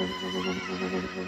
Get